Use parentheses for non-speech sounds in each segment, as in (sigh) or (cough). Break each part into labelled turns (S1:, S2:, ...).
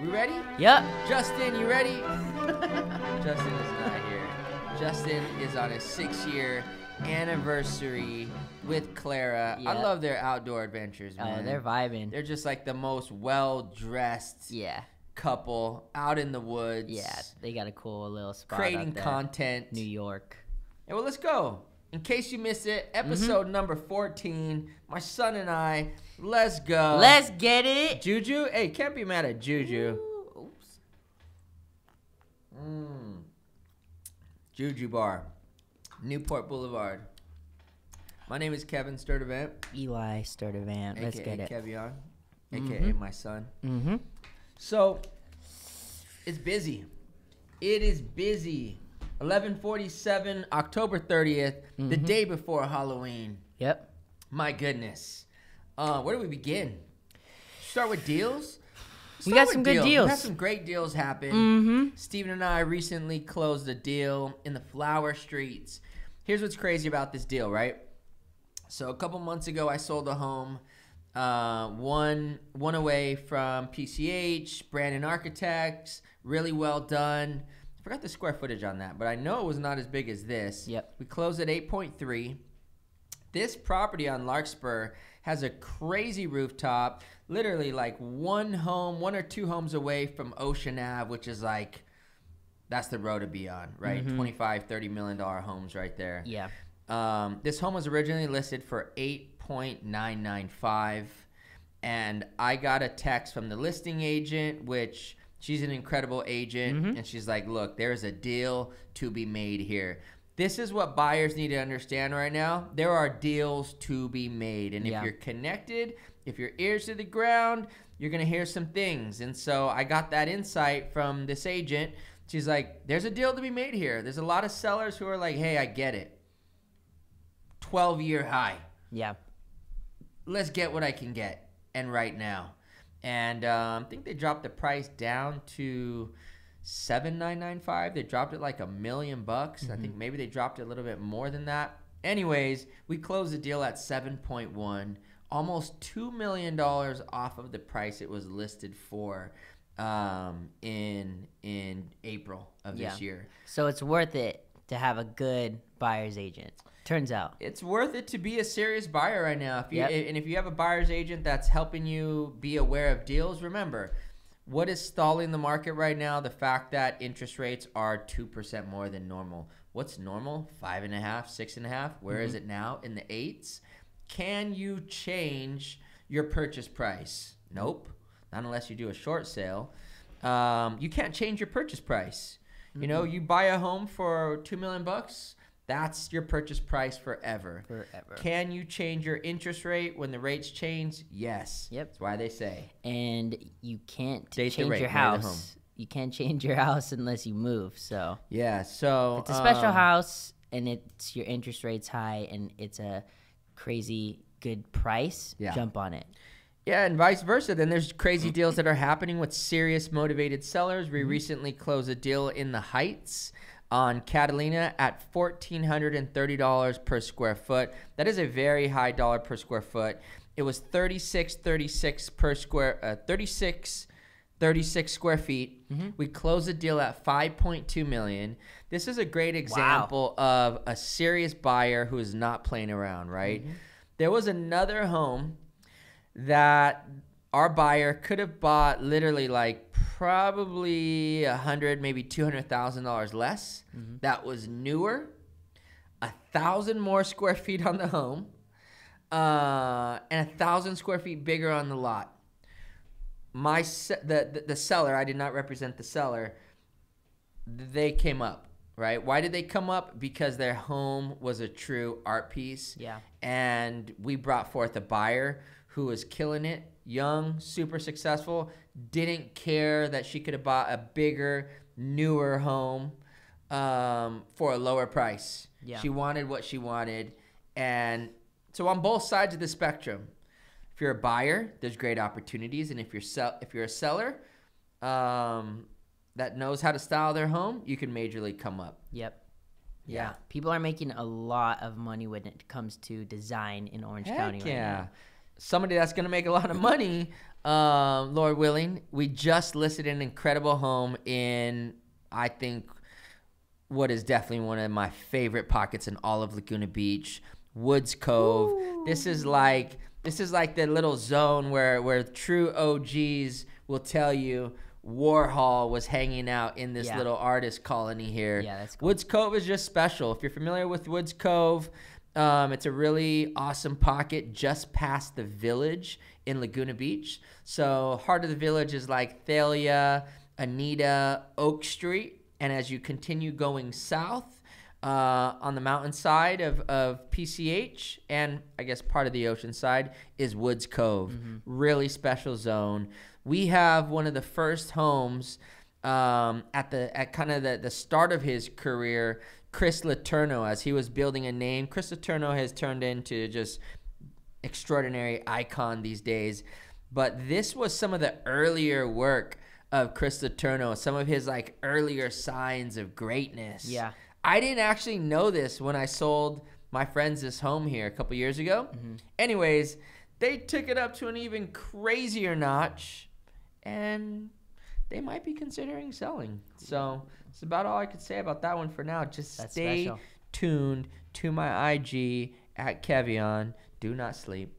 S1: We ready?
S2: Yep.
S1: Justin, you ready? (laughs) Justin is not here. Justin is on his six-year anniversary with Clara. I love their outdoor adventures,
S2: Oh, they're vibing.
S1: They're just like the most well-dressed
S2: yeah.
S1: couple out in the woods.
S2: Yeah. They got a cool little spot
S1: creating
S2: there.
S1: content.
S2: New York.
S1: Yeah, well, let's go. In case you missed it,
S2: Mm-hmm.
S1: episode number 14. My son and I, let's go.
S2: Let's get it.
S1: Juju? Hey, can't be mad at Juju.
S2: Ooh, Oops.
S1: Mm. Juju Bar, Newport Boulevard. My name is Keven Stirdivant,
S2: Eli Stirdivant. Let's
S1: aka
S2: get it.
S1: Kevion, aka
S2: Mhm.
S1: my son.
S2: Mm-hmm.
S1: So, it's busy. It is busy. 1147, October 30th, the
S2: Mhm.
S1: day before Halloween.
S2: Yep.
S1: My goodness. Uh, where do we begin? Start with deals?
S2: We got some good deals.
S1: We
S2: deals.
S1: had some great deals happen.
S2: Mm-hmm.
S1: Steven and I recently closed a deal in the flower streets. Here's what's crazy about this deal, right? So a couple months ago, I sold a home, uh, one one away from PCH, Brandon Architects, really well done. I forgot the square footage on that, but I know it was not as big as this.
S2: Yep.
S1: We closed at 8.3. This property on Larkspur has a crazy rooftop, literally like one home, one or two homes away from Ocean Ave, which is like that's the road to be on, right?
S2: Mhm.
S1: 25, 30 million dollar homes right there.
S2: Yeah.
S1: Um, this home was originally listed for 8.995 and I got a text from the listing agent which she's an incredible agent
S2: Mhm.
S1: and she's like, "Look, there's a deal to be made here." This is what buyers need to understand right now. There are deals to be made and if you're connected, if your ears to the ground, you're going to hear some things. And so I got that insight from this agent. She's like, "There's a deal to be made here." There's a lot of sellers who are like, "Hey, I get it." 12 year high.
S2: Yeah.
S1: Let's get what I can get and right now. And um, I think they dropped the price down to 7995. They dropped it like a million bucks. I think maybe they dropped it a little bit more than that. Anyways, we closed the deal at 7.1, almost 2 million dollars off of the price it was listed for um, in in April of this year.
S2: So it's worth it to have a good buyer's agent. Turns out.
S1: it's worth it to be a serious buyer right now. If you
S2: Yep.
S1: and if you have a buyer's agent that's helping you be aware of deals, remember what is stalling the market right now? The fact that interest rates are two percent more than normal. What's normal? Five and a half, six and a half. Where is it now? In the eights. Can you change your purchase price? Nope. Not unless you do a short sale. Um, you can't change your purchase price. You know, you buy a home for two million bucks. That's your purchase price forever.
S2: Forever.
S1: Can you change your interest rate when the rates change? Yes.
S2: Yep.
S1: That's why they say.
S2: and you can't
S1: Date
S2: change
S1: rate,
S2: your house. You can't change your (laughs) house unless you move. So
S1: Yeah. So
S2: it's a special
S1: um,
S2: house, and it's your interest rate's high, and it's a crazy good price.
S1: Yeah.
S2: Jump on it.
S1: Yeah, and vice versa. Then there's crazy deals that are happening with serious motivated sellers. We recently closed a deal in the Heights on Catalina at fourteen hundred and thirty dollars per square foot. That is a very high dollar per square foot. It was thirty six thirty six per square uh, 36 36 square feet. We closed the deal at 5.2 million. This is a great example of a serious buyer who is not playing around, right? There was another home that our buyer could have bought literally like probably a hundred, maybe two hundred thousand dollars less. That was newer, a thousand more square (laughs) feet on the home, uh, and a thousand square feet bigger on the lot. My se- the, the the seller, I did not represent the seller. They came up, right? Why did they come up? Because their home was a true art piece
S2: Yeah.
S1: and we brought forth a buyer who was killing it young super successful didn't care that she could have bought a bigger newer home um, for a lower price
S2: Yeah.
S1: she wanted what she wanted and so on both sides of the spectrum if you're a buyer there's great opportunities and if you're sell- if you're a seller um, that knows how to style their home you can majorly come up
S2: Yep.
S1: yeah,
S2: People are making a lot of money when it comes to design in Orange County
S1: Heck
S2: right
S1: yeah.
S2: now.
S1: Somebody that's going to make a lot of money, um, Lord willing, we just listed an incredible home in, I think, what is definitely one of my favorite pockets in all of Laguna Beach, Woods Cove. This is like this is like the little zone where where true OGs will tell you Warhol was hanging out in this
S2: Yeah.
S1: little artist colony here.
S2: Yeah, that's cool.
S1: Woods Cove is just special. If you're familiar with Woods Cove, um, it's a really awesome pocket just past the village in Laguna Beach. So, heart of the village is like Thalia, Anita, Oak Street. And as you continue going south uh, on the mountainside of, of PCH, and I guess part of the ocean side, is Woods Cove. Really special zone. We have one of the first homes um, at the at kind of the, the start of his career, Chris Laterno, as he was building a name. Chris Laterno has turned into just extraordinary icon these days. But this was some of the earlier work of Chris Laterno, some of his like earlier signs of greatness.
S2: Yeah.
S1: I didn't actually know this when I sold my friends this home here a couple years ago. Mm-hmm. Anyways, they took it up to an even crazier notch and they might be considering selling. So it's about all I could say about that one for now. Just
S2: That's
S1: stay
S2: special.
S1: tuned to my IG at Kevion. Do not sleep.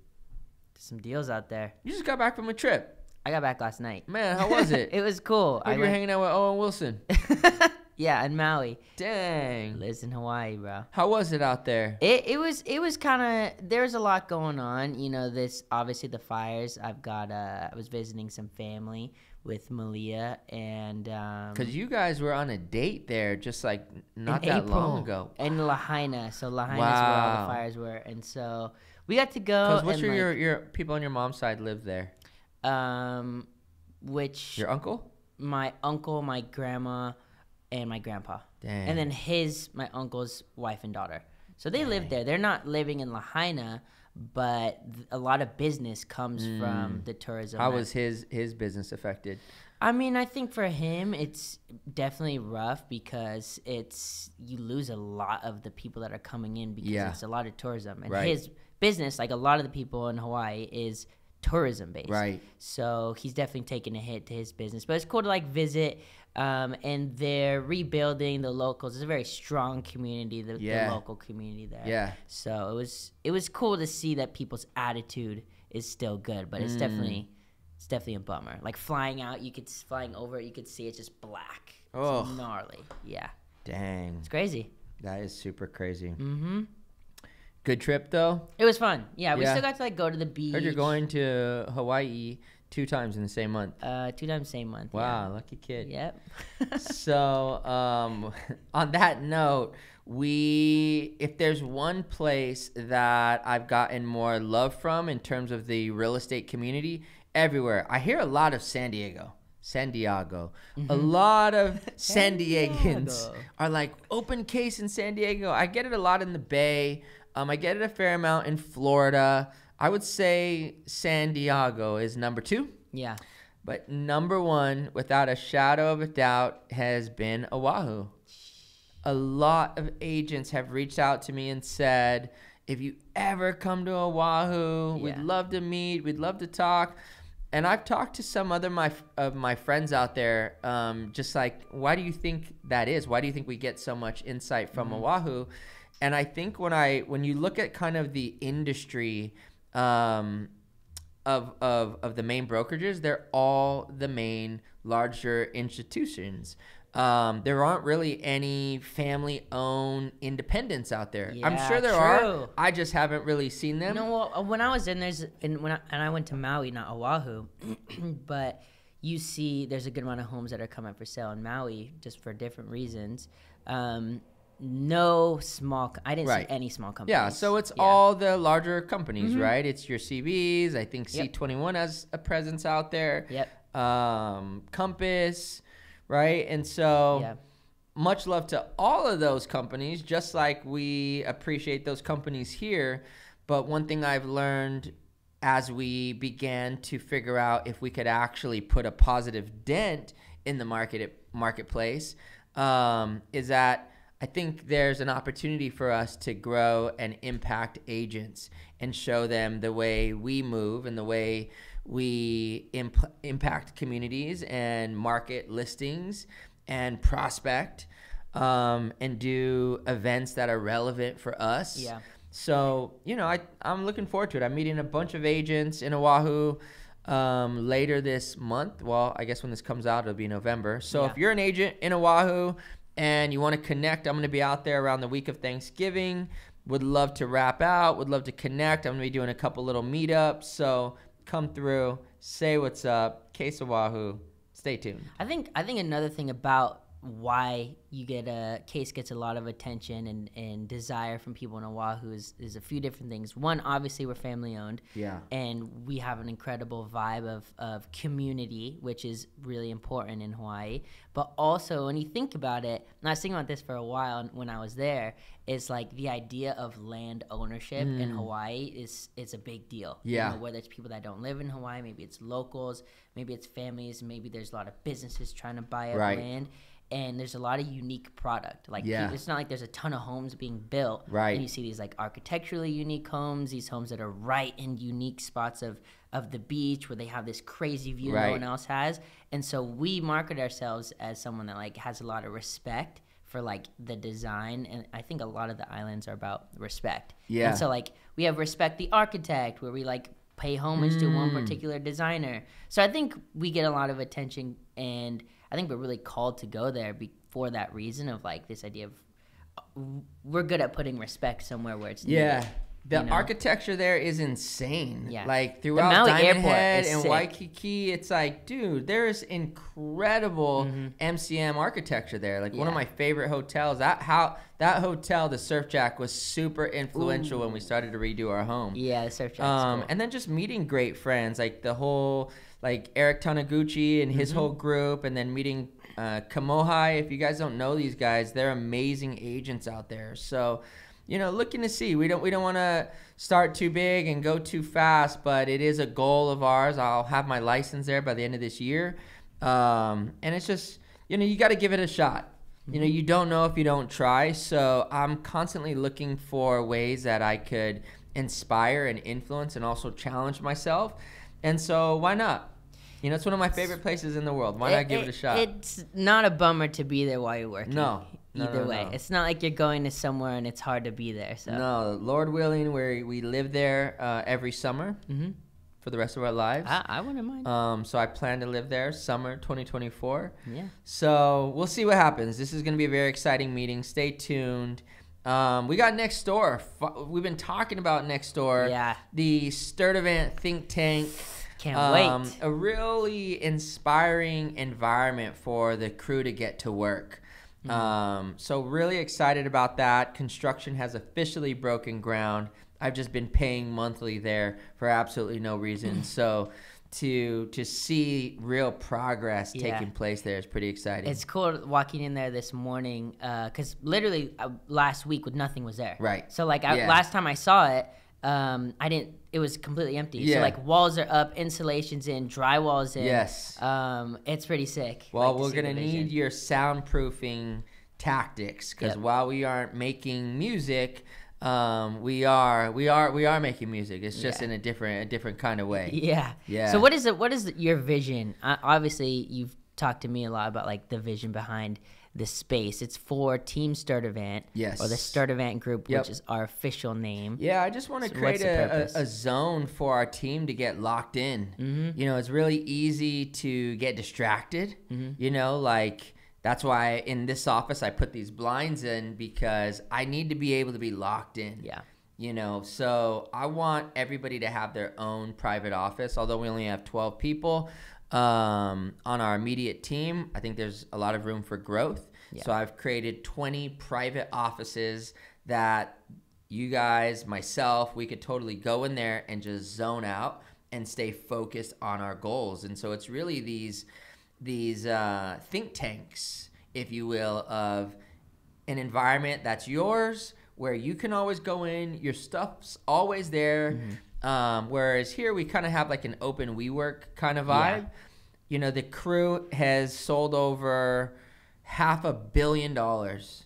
S2: There's some deals out there.
S1: You just got back from a trip.
S2: I got back last night.
S1: Man, how was it? (laughs)
S2: it was cool.
S1: I you were
S2: went,
S1: hanging out with Owen Wilson. (laughs)
S2: yeah, in Maui.
S1: Dang.
S2: Lives in Hawaii, bro.
S1: How was it out there?
S2: It, it was it was kind of there was a lot going on you know this obviously the fires I've got uh I was visiting some family with Malia and um
S1: Because you guys were on a date there just like not that long ago.
S2: in Lahaina so Lahaina Lahaina's where all the fires were and so we got to go
S1: Because what's your,
S2: like,
S1: your your people on your mom's side live there?
S2: um which
S1: Your uncle?
S2: my uncle my grandma and my grandpa
S1: Dang.
S2: and then his my uncle's wife and daughter so they live there they're not living in lahaina but th- a lot of business comes from the tourism
S1: Mm. how was his his business affected?
S2: i mean i think for him it's definitely rough because it's you lose a lot of the people that are coming in because
S1: Yeah.
S2: it's a lot of tourism and
S1: Right.
S2: his business like a lot of the people in hawaii is tourism based
S1: Right.
S2: so he's definitely taking a hit to his business. But it's cool to like visit. Um, and they're rebuilding the locals. It's a very strong community, the,
S1: Yeah.
S2: the local community there.
S1: Yeah.
S2: So it was it was cool to see that people's attitude is still good, but it's definitely it's definitely a bummer. Like flying out, you could flying over, you could see it's just black. It's gnarly. Yeah,
S1: Dang.
S2: it's crazy.
S1: That is super crazy.
S2: Mm-hmm.
S1: Good trip though.
S2: It was fun. Yeah, we
S1: Yeah.
S2: still got to like go to the beach.
S1: Heard you're going to Hawaii two times in the same month.
S2: uh two times same month. yeah.
S1: Wow, lucky kid.
S2: Yep. (laughs)
S1: so um, (laughs) on that note we if there's one place that i've gotten more love from in terms of the real estate community everywhere i hear a lot of san diego san diego a lot of (laughs) san diegans are like open KASE in san diego i get it a lot in the bay um, i get it a fair amount in florida i would say san diego is number two
S2: yeah.
S1: but number one, without a shadow of a doubt, has been Oahu. A lot of agents have reached out to me and said, if you ever come to Oahu, we'd love to meet, we'd love to talk. And I've talked to some other my of my friends out there, um, just like, why do you think that is? Why do you think we get so much insight from Oahu? And I think when I when you look at kind of the industry, um, of, of, of the main brokerages, they're all the main larger institutions. Um, there aren't really any family owned independents out there.
S2: Yeah, I'm
S1: sure there are. I just haven't really seen them.
S2: No, well, uh, when I was in there's and when I, and I went to Maui, not Oahu, (clears throat) but you see there's a good amount of homes that are coming for sale in Maui just for different reasons. Um, no small. I didn't
S1: Right.
S2: see any small companies.
S1: Yeah, so it's
S2: Yeah. Mm-hmm.
S1: all the larger companies, right? It's your CVs. I think
S2: Yep.
S1: C21 has a presence out there.
S2: Yep.
S1: Um, Compass, right? And so much love to all of those companies, just like we appreciate those companies here. But one thing I've learned as we began to figure out if we could actually put a positive dent in the market marketplace um, is that I think there's an opportunity for us to grow and impact agents and show them the way we move and the way we imp- impact communities and market listings and prospect um, and do events that are relevant for us.
S2: Yeah.
S1: So, you know, I, I'm looking forward to it. I'm meeting a bunch of agents in Oahu um, later this month. Well, I guess when this comes out, it'll be November. So
S2: Yeah.
S1: if you're an agent in Oahu and you want to connect, I'm going to be out there around the week of Thanksgiving. Would love to wrap out. Would love to connect. I'm going to be doing a couple little meetups. So come through, say what's up. KASE Oahu. Stay tuned.
S2: I think I think another thing about why you get a KASE gets a lot of attention and, and desire from people in Oahu is, is a few different things. One, obviously we're family owned.
S1: Yeah.
S2: And we have an incredible vibe of, of community, which is really important in Hawaii. But also when you think about it, and I was thinking about this for a while when I was there, is like the idea of land ownership in mm. Hawaii is is a big deal. You
S1: Yeah.
S2: know, whether it's people that don't live in Hawaii, maybe it's locals, maybe it's families, maybe there's a lot of businesses trying to buy up
S1: Right.
S2: land. And there's a lot of unique product. Like
S1: Yeah.
S2: it's not like there's a ton of homes being built.
S1: Right.
S2: And you see these like architecturally unique homes, these homes that are right in unique spots of of the beach where they have this crazy view
S1: Right.
S2: no one else has. And so we market ourselves as someone that like has a lot of respect for like the design and I think a lot of the islands are about respect.
S1: Yeah.
S2: And so like we have respect the architect where we like pay homage to
S1: Mm.
S2: one particular designer. So I think we get a lot of attention and I think we're really called to go there be- for that reason of like this idea of uh, we're good at putting respect somewhere where it's needed.
S1: Yeah. The
S2: you know?
S1: architecture there is insane.
S2: Yeah.
S1: Like
S2: The
S1: throughout Diamond Head and
S2: sick.
S1: Waikiki, it's like, dude, there's incredible MCM architecture there. Like one of
S2: Mm-hmm.
S1: My favorite hotels. That how that hotel, the Surf Jack, was super influential when we started to redo our home.
S2: Yeah, the surf Jack.
S1: Um,
S2: cool.
S1: and then just meeting great friends, like the whole like Eric Taniguchi and
S2: Mm-hmm.
S1: his whole group, and then meeting uh, Kamohai. If you guys don't know these guys, they're amazing agents out there. So, you know, looking to see. We don't we don't want to start too big and go too fast, but it is a goal of ours. I'll have my license there by the end of this year, um, and it's just you know you got to give it a shot. You know, you don't know if you don't try. So I'm constantly looking for ways that I could inspire and influence and also challenge myself. And so why not? You know, it's one of my favorite places in the world. Why not give it, a shot?
S2: It's not a bummer to be there while you're working.
S1: No. No,
S2: Either
S1: no,
S2: way,
S1: no.
S2: it's not like you're going to somewhere and it's hard to be there. So
S1: no, Lord willing, we we live there uh, every summer
S2: Mhm.
S1: for the rest of our lives.
S2: I, I wouldn't mind.
S1: Um, so I plan to live there summer 2024.
S2: yeah.
S1: So we'll see what happens. This is going to be a very exciting meeting. Stay tuned. Um, we got next door. We've been talking about next door.
S2: Yeah.
S1: The Stirdivant think tank.
S2: Can't
S1: Um,
S2: wait.
S1: A really inspiring environment for the crew to get to work.
S2: Mm-hmm.
S1: Um, so really excited about that. Construction has officially broken ground. I've just been paying monthly there for absolutely no reason. (laughs) so to to see real progress
S2: Yeah.
S1: taking place there is pretty exciting.
S2: It's cool walking in there this morning because literally uh, last week with nothing was there.
S1: Right.
S2: So like I,
S1: Yeah.
S2: last time I saw it, um, I didn't. It was completely empty.
S1: Yeah.
S2: So like walls are up, insulations in, drywall's in.
S1: Yes.
S2: Um, it's pretty sick.
S1: Well,
S2: like,
S1: we're gonna need your soundproofing tactics because
S2: Yep.
S1: while we aren't making music, um, we are we are we are making music. It's just
S2: Yeah.
S1: in a different a different kind of way.
S2: Yeah. (laughs)
S1: Yeah.
S2: So what is it? What is your vision? Uh, obviously, you've talked to me a lot about like the vision behind the space. It's for Team Stirdivant.
S1: Yes.
S2: Or the Stirdivant Group,
S1: Yep.
S2: which is our official name.
S1: Yeah, I just want to
S2: So
S1: create a, a, a zone for our team to get locked in.
S2: Mm-hmm.
S1: You know, it's really easy to get distracted. You know, like that's why in this office I put these blinds in because I need to be able to be locked in.
S2: Yeah.
S1: You know, so I want everybody to have their own private office. Although we only have 12 people um, on our immediate team, I think there's a lot of room for growth.
S2: Yeah.
S1: So I've created 20 private offices that you guys, myself, we could totally go in there and just zone out and stay focused on our goals. And so it's really these these uh, think tanks, if you will, of an environment that's yours where you can always go in your stuff's always there um, whereas here we kind of have like an open WeWork kind of
S2: Yeah.
S1: vibe you know the crew has sold over half a billion dollars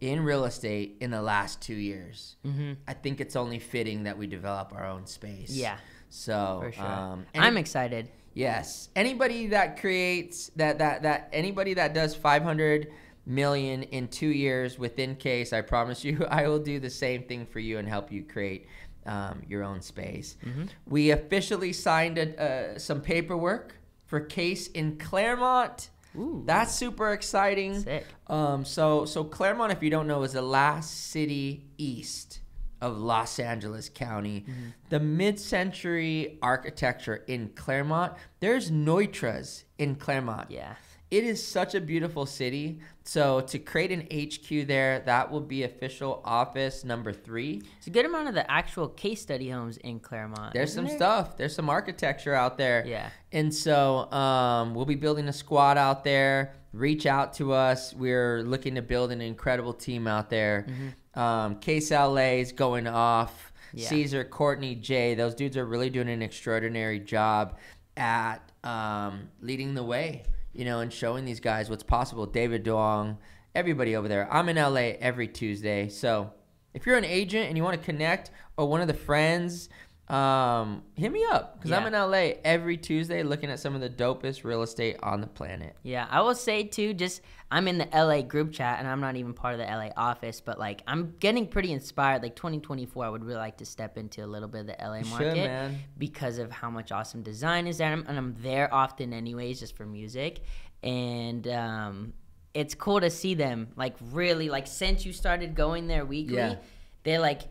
S1: in real estate in the last two years.
S2: Mm-hmm.
S1: I think it's only fitting that we develop our own space.
S2: Yeah,
S1: So
S2: sure.
S1: um,
S2: I'm excited.
S1: Yes. Anybody that creates that that that anybody that does 500 million in 2 years within KASE, I promise you (laughs) I will do the same thing for you and help you create um, your own space.
S2: Mm-hmm.
S1: We officially signed a, uh, some paperwork for KASE in Claremont.
S2: Ooh,
S1: That's super exciting.
S2: sick.
S1: Um, so so Claremont, if you don't know, is the last city east of Los Angeles County. The mid-century architecture in Claremont. There's Neutras in Claremont.
S2: Yeah.
S1: It is such a beautiful city. So to create an HQ there, that will be official office number three.
S2: It's a good amount of the actual case study homes in Claremont.
S1: There's some
S2: there?
S1: stuff. There's some architecture out there.
S2: Yeah.
S1: And so um, we'll be building a squad out there. Reach out to us. We're looking to build an incredible team out there. Um, KASE LA is going off.
S2: Yeah.
S1: Caesar, Courtney, Jay, those dudes are really doing an extraordinary job at um, leading the way, you know, and showing these guys what's possible. David Duong, everybody over there. I'm in LA every Tuesday. So if you're an agent and you want to connect or one of the friends, um, hit me up because I'm in LA every Tuesday looking at some of the dopest real estate on the planet.
S2: Yeah, I will say too. Just I'm in the LA group chat, and I'm not even part of the LA office, but like I'm getting pretty inspired. Like 2024, I would really like to step into a little bit of the LA
S1: should,
S2: market
S1: man. because
S2: of how much awesome design is there, and I'm, and I'm there often anyways, just for music, and um, it's cool to see them like really like since you started going there weekly,
S1: Yeah.
S2: they're like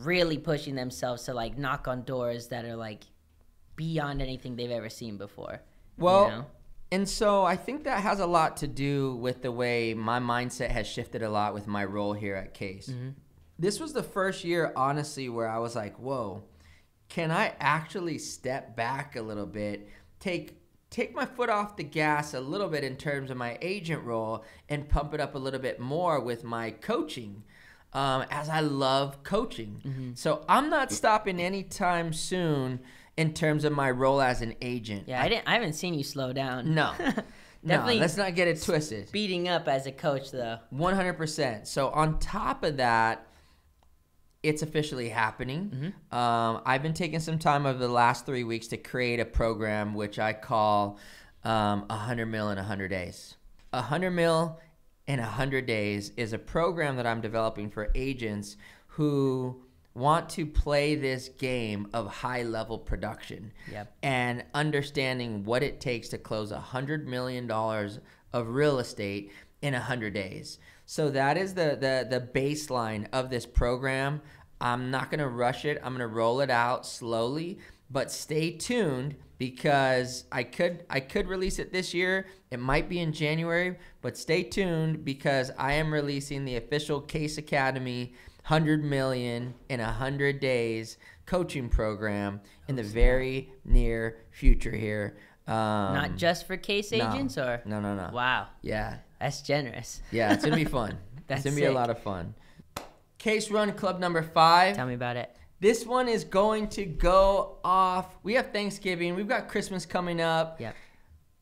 S2: really pushing themselves to like knock on doors that are like beyond anything they've ever seen before. you
S1: Well,
S2: know?
S1: and so I think that has a lot to do with the way my mindset has shifted a lot with my role here at KASE.
S2: Mm-hmm.
S1: This was the first year, honestly, where I was like, whoa, can I actually step back a little bit, take take my foot off the gas a little bit in terms of my agent role and pump it up a little bit more with my coaching um, as I love coaching.
S2: Mm-hmm.
S1: So I'm not stopping anytime soon in terms of my role as an agent.
S2: Yeah, I didn't. I haven't seen you slow down.
S1: No. (laughs)
S2: Definitely
S1: no, let's not get it twisted.
S2: Beating up as a coach, though.
S1: 100%. So, on top of that, it's officially happening.
S2: Mm-hmm.
S1: Um, I've been taking some time over the last three weeks to create a program which I call um, 100 Mil in 100 Days. 100 Mil in 100 Days is a program that I'm developing for agents who want to play this game of high level production
S2: Yep.
S1: and understanding what it takes to close a hundred million dollars of real estate in a hundred days. So that is the the the baseline of this program. I'm not gonna rush it. I'm gonna roll it out slowly, but stay tuned because I could I could release it this year. It might be in January, but stay tuned because I am releasing the official KASE Academy 100 million in 100 days coaching program in the very near future here. Um,
S2: Not just for KASE
S1: no.
S2: agents, or
S1: No, no, no.
S2: wow,
S1: Yeah.
S2: that's generous.
S1: Yeah, it's going to be fun. (laughs)
S2: That's
S1: it's going to be a lot of fun. KASE Run Club number five.
S2: Tell me about it.
S1: This one is going to go off. We have Thanksgiving. We've got Christmas coming up.
S2: Yep.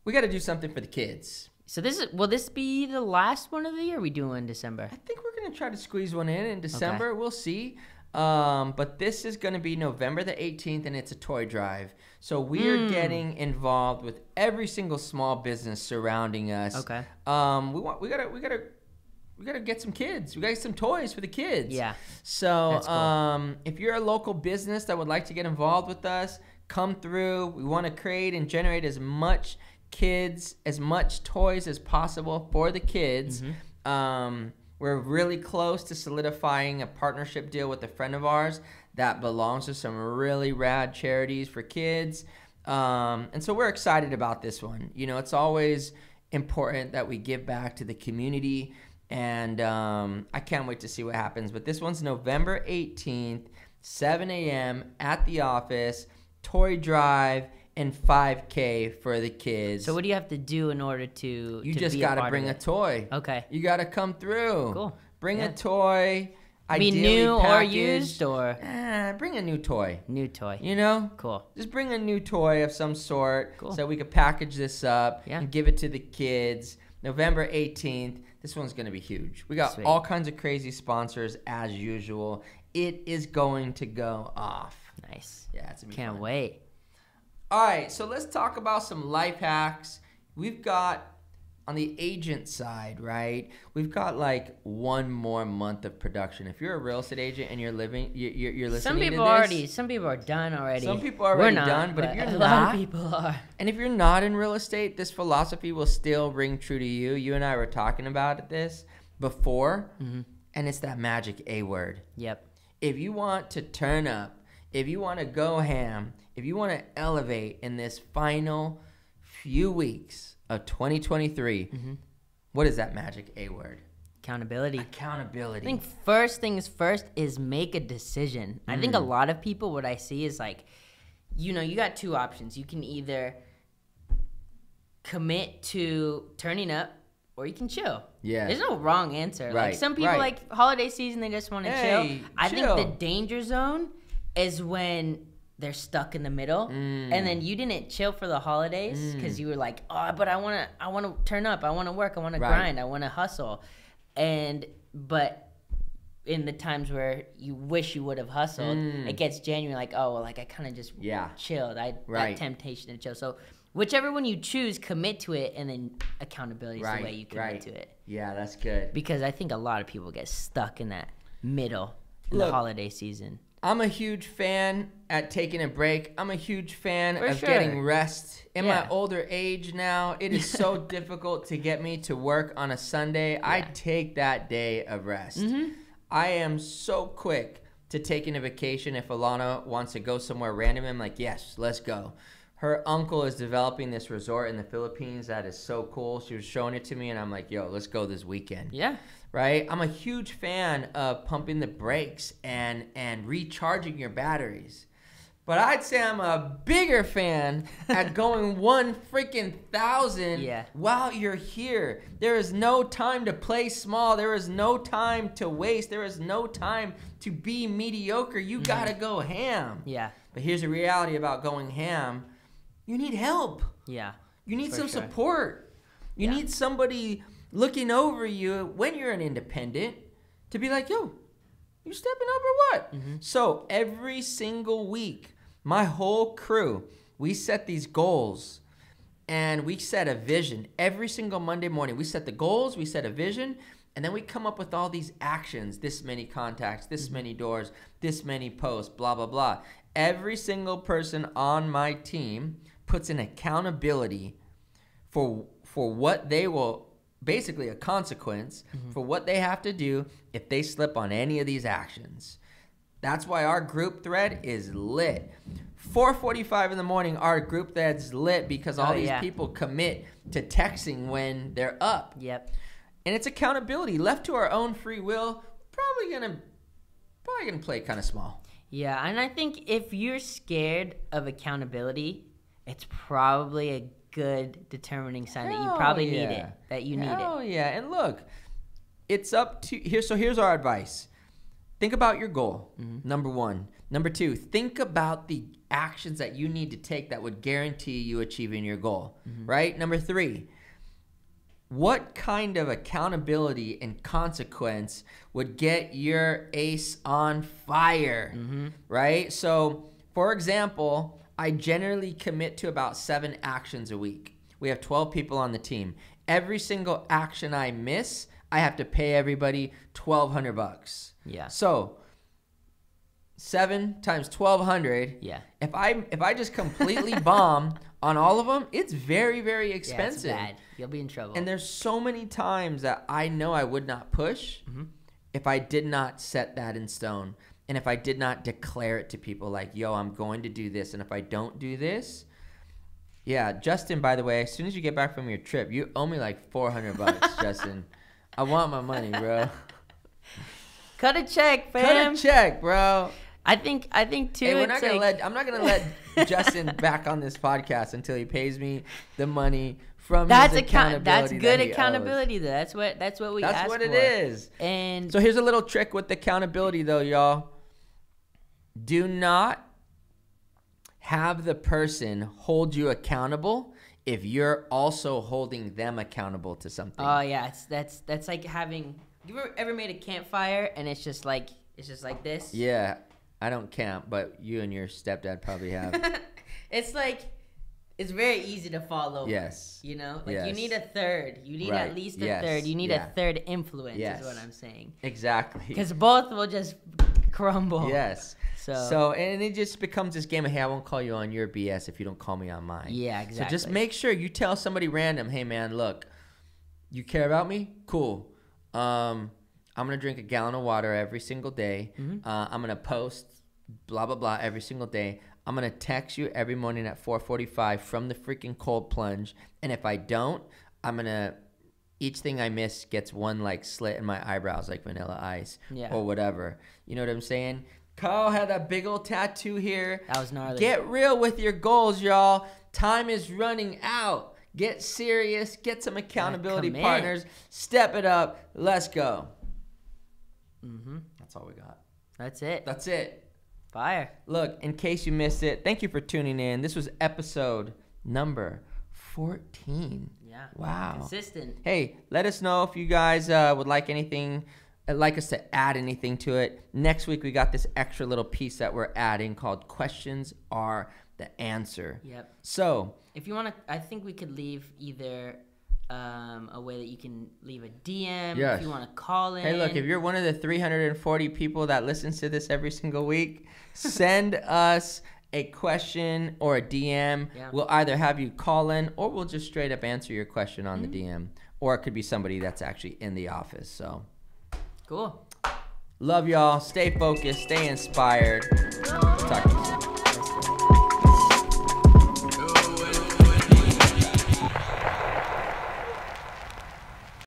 S1: We got to do something for the kids.
S2: So this is will this be the last one of the year we do in December?
S1: I think we're gonna try to squeeze one in in December. We'll see. Um, but this is gonna be November the 18th, and it's a toy drive. So we are
S2: Hmm.
S1: getting involved with every single small business surrounding us.
S2: Okay.
S1: Um, we want we gotta we gotta we gotta get some kids. We gotta get some toys for the kids.
S2: Yeah.
S1: So
S2: cool.
S1: um, if you're a local business that would like to get involved with us, come through. We want to create and generate as much kids, as much toys as possible for the kids.
S2: Mm-hmm.
S1: Um, we're really close to solidifying a partnership deal with a friend of ours that belongs to some really rad charities for kids. Um, and so we're excited about this one. You know, it's always important that we give back to the community. And um, I can't wait to see what happens. But this one's November 18th, 7 a.m. at the office, toy drive, and 5K for the kids.
S2: So what do you have to do in order to?
S1: you
S2: to
S1: just
S2: be
S1: got to bring a toy.
S2: Okay.
S1: You got to come through.
S2: Cool.
S1: Bring
S2: Yeah.
S1: a toy.
S2: I mean,
S1: ideally
S2: new or
S1: packaged.
S2: used or
S1: Eh, bring a new toy.
S2: new toy.
S1: You know?
S2: Cool.
S1: Just bring a new toy of some sort
S2: Cool.
S1: so we could package this up
S2: Yeah.
S1: and give it to the kids. November 18th. This one's going to be huge. We got
S2: Sweet.
S1: all kinds of crazy sponsors as usual. It is going to go off.
S2: Nice.
S1: Yeah, it's
S2: Can't
S1: fun.
S2: wait.
S1: All right, so let's talk about some life hacks. We've got on the agent side, right? We've got like one more month of production. If you're a real estate agent and you're living, you- you're, you're listening.
S2: Some
S1: to
S2: people
S1: this,
S2: already. Some people are done already.
S1: Some people are already
S2: not,
S1: done, but if you're
S2: a lot of people are.
S1: And if you're not in real estate, this philosophy will still ring true to you. You and I were talking about this before,
S2: Mm-hmm.
S1: and it's that magic A word.
S2: Yep.
S1: If you want to turn up, if you want to go ham, if you want to elevate in this final few weeks of 2023,
S2: Mm-hmm.
S1: what is that magic A word?
S2: Accountability.
S1: Accountability.
S2: I think first things first is make a decision. I think a
S1: Mm.
S2: lot of people, what I see is like, you know, you got two options. You can either commit to turning up or you can chill.
S1: Yeah.
S2: There's no wrong answer. Like
S1: Right,
S2: some people
S1: right.
S2: like holiday season, they just want to
S1: Hey,
S2: chill. I
S1: chill.
S2: think the danger zone is when they're stuck in the middle
S1: Mm.
S2: and then you didn't chill for the holidays because you were like oh but i want to i want to turn up i want to work i want to grind i want to hustle and but in the times where you wish you would have hustled
S1: Mm.
S2: it gets genuine like oh well like i kind of just
S1: Yeah.
S2: chilled i
S1: Right.
S2: that temptation to chill so whichever one you choose commit to it and then accountability is
S1: Right,
S2: the way you commit
S1: right.
S2: to it
S1: yeah, that's good.
S2: because i think a lot of people get stuck in that middle in
S1: Look,
S2: the holiday season
S1: I'm a huge fan at taking a break. I'm a huge fan
S2: For
S1: of
S2: sure.
S1: getting rest. In
S2: Yeah.
S1: my older age now, it is so (laughs) difficult to get me to work on a Sunday. I take that day of rest. Mm-hmm. I am so quick to taking a vacation if Alana wants to go somewhere random. I'm like, yes, let's go. Her uncle is developing this resort in the Philippines that is so cool. She was showing it to me, and I'm like, yo, let's go this weekend
S2: yeah
S1: right? I'm a huge fan of pumping the brakes and and recharging your batteries. But I'd say I'm a bigger fan at (laughs) going one freaking thousand
S2: Yeah.
S1: while you're here. There is no time to play small. There is no time to waste. There is no time to be mediocre. You gotta go ham.
S2: yeah
S1: But here's the reality about going ham you need help.
S2: yeah
S1: You need some
S2: sure.
S1: support. You
S2: Yeah.
S1: need somebody looking over you when you're an independent to be like, yo, you stepping up or what?
S2: Mm-hmm.
S1: So every single week, my whole crew, we set these goals and we set a vision. Every single Monday morning, we set the goals, we set a vision, and then we come up with all these actions this many contacts, this
S2: Mm-hmm.
S1: many doors, this many posts, blah, blah, blah. Every single person on my team puts an accountability for for what they will basically a consequence for what they have to do if they slip on any of these actions. That's why our group thread is lit. 4:45 in the morning, our group thread's lit because all
S2: Oh,
S1: these
S2: yeah.
S1: people commit to texting when they're up,
S2: yep
S1: and it's accountability. Left to our own free will, probably gonna probably gonna play kind of small.
S2: Yeah, and I think if you're scared of accountability, it's probably a good determining sign that you
S1: Hell
S2: probably need it. That you need it.
S1: Oh yeah, and look, it's up to here. So here's our advice: think about your goal.
S2: Mm-hmm.
S1: Number one. Number two. Think about the actions that you need to take that would guarantee you achieving your goal.
S2: Mm-hmm.
S1: Right. Number three. What kind of accountability and consequence would get your ace on fire?
S2: Mm-hmm.
S1: Right. So, for example, I generally commit to about seven actions a week. We have 12 people on the team. Every single action I miss, I have to pay everybody 1200 bucks.
S2: Yeah.
S1: So, 7 times 1200.
S2: Yeah.
S1: If I if I just completely (laughs) bomb on all of them, it's very very
S2: Yeah, it's
S1: expensive.
S2: bad. You'll be in trouble.
S1: And there's so many times that I know I would not push
S2: Mm-hmm.
S1: if I did not set that in stone. And if I did not declare it to people like, yo, I'm going to do this. And if I don't do this, yeah, Justin, by the way, as soon as you get back from your trip, you owe me like 400 bucks, (laughs) Justin. I want my money, bro. (laughs)
S2: Cut a check, fam.
S1: Cut a check, bro.
S2: I think I think too.
S1: Hey, we're not gonna
S2: like-
S1: let. I'm not gonna let (laughs) Justin back on this podcast until he pays me the money from
S2: that's
S1: his
S2: account. That's
S1: accountability
S2: good
S1: that he owes.
S2: accountability. Though. That's what that's what we.
S1: That's what it
S2: for.
S1: is.
S2: And
S1: So here's a little trick with accountability, though, y'all. Do not have the person hold you accountable if you're also holding them accountable to something.
S2: Oh yeah, it's that's that's like having. You ever, ever made a campfire and it's just like it's just like this?
S1: yeah, I don't camp, but you and your stepdad probably have. (laughs)
S2: it's like it's very easy to follow.
S1: yes.
S2: You know, like you need a third. You need
S1: Right.
S2: at least a
S1: Yes.
S2: third. You need
S1: Yeah.
S2: a third influence.
S1: Yes.
S2: Is what I'm saying.
S1: Exactly.
S2: Because both will just crumble.
S1: Yes.
S2: So.
S1: So and it just becomes this game of hey, I won't call you on your BS if you don't call me on mine.
S2: yeah, exactly.
S1: So just make sure you tell somebody random, hey man, look, you care about me? Cool. Um, I'm gonna drink a gallon of water every single day.
S2: Mm-hmm.
S1: Uh, I'm gonna post blah blah blah every single day. I'm gonna text you every morning at 4:45 from the freaking cold plunge. And if I don't, I'm gonna each thing I miss gets one like slit in my eyebrows like vanilla ice
S2: Yeah.
S1: or whatever. You know what I'm saying? Kyle had that big old tattoo here.
S2: That was gnarly.
S1: Get real with your goals, y'all. Time is running out. Get serious. Get some accountability partners. Step it up. Let's go.
S2: mm-hmm.
S1: That's all we got.
S2: That's it.
S1: That's it.
S2: Fire.
S1: Look, in case you missed it, thank you for tuning in. This was episode number 14.
S2: Yeah.
S1: Wow.
S2: Consistent.
S1: Hey, let us know if you guys uh, would like anything, uh, like us to add anything to it. Next week, we got this extra little piece that we're adding called Questions Are the Answer.
S2: Yep.
S1: So,
S2: If you want to, I think we could leave either um, a way that you can leave a DM.
S1: Yes.
S2: If you want to call in.
S1: hey, look, if you're one of the 340 people that listens to this every single week, send (laughs) us a question or a DM.
S2: Yeah.
S1: We'll either have you call in or we'll just straight up answer your question on the DM. Or it could be somebody that's actually in the office. So,
S2: Cool.
S1: love y'all. Stay focused. Stay inspired. Talk to you soon.